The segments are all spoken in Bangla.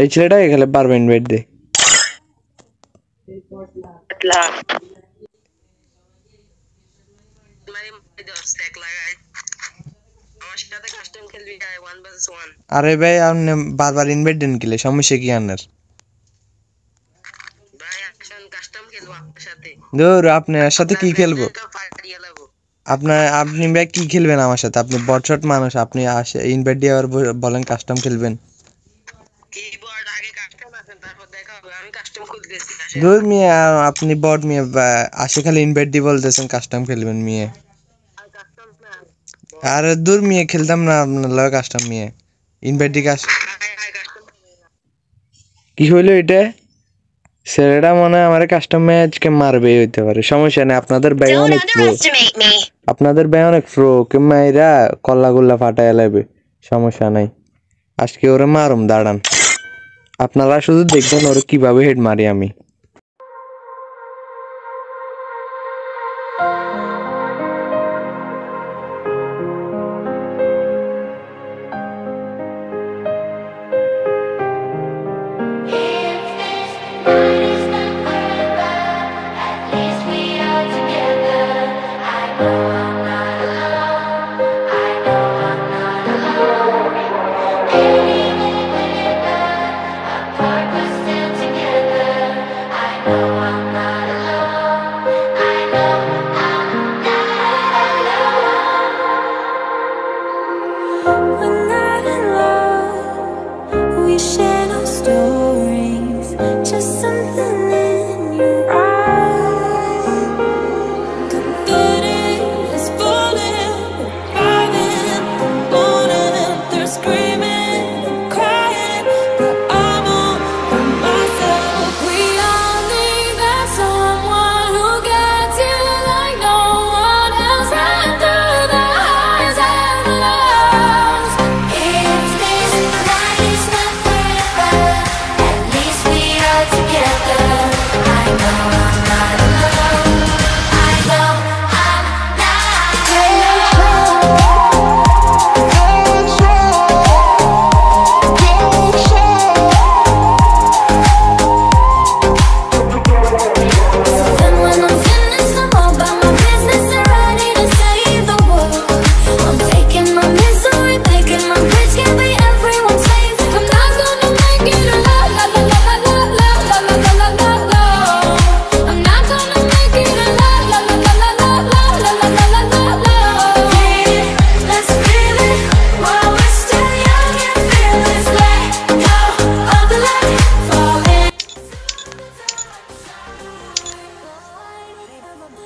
এই ছেলেটা এখানে পারবে ইনভাইট দে। আরে ভাই আপনি বারবার ইনভাইট দেন কিলে সমস্যা কি আনার ধর আপনার সাথে কি খেলব? আপনার আপনি ভাই কি খেলবেন আমার সাথে? আপনি বটশট মানুষ আপনি আসে ইনভাইট দিয়ে আবার বলেন কাস্টম খেলবেন। কিবোর্ড আগে কাস্টম আছেন তারপর দেখা হবে। আমি কাস্টম খুলতেছি ধর মিয়া আপনি বট মিয়া আসে খালি ইনভাইট দিয়ে বলতেছেন কাস্টম খেলবেন মিয়া। আর দূর মিয়া খেলতাম না আপনার লগে কাস্টম মিয়া। ইনভাইট দিয়ে কাস্টম কি হইল এটা? ছেলেটা মনে হয় আমার কাস্টম ম্যাচকে মারবে হইতে পারে। সমস্যা নেই আপনাদের ব্যয় অনেক প্রো আপনাদের ব্যয় অনেক প্রো কে মাইরা কল্লা গুল্লা ফাটায় লাগবে সমস্যা নাই। আজকে ওরে মারুম দাঁড়ান। আপনারা শুধু দেখবেন ওরে কীভাবে হেড মারি আমি। Something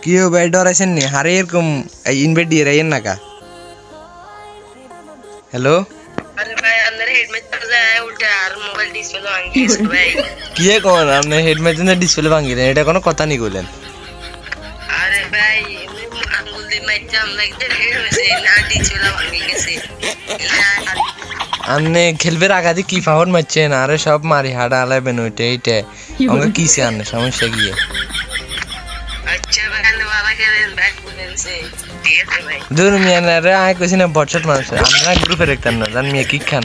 কি হবে আছেন নি? হারে এরকম ইনভাইট দিয়ে রাইয়েন না কা? হ্যালো কি কোন আপনি হেডমেট ডিসপ্লে ভাঙিলেন এটা কোনো কথা নি কইলেন। আরে ভাই আঙ্গুল খেলবে আগাদি কি পাওয়ার মারছেন আরে সব মারি হাড়া আলাইবেন ওইটা এইটা আমাকে কিসে আনলে সমস্যা গিয়ে দূর মিয়া না রে আয় কইছি না বটশট মানুষ। আমরা গ্রুপে দেখতাম না জান মিয়া কি খান।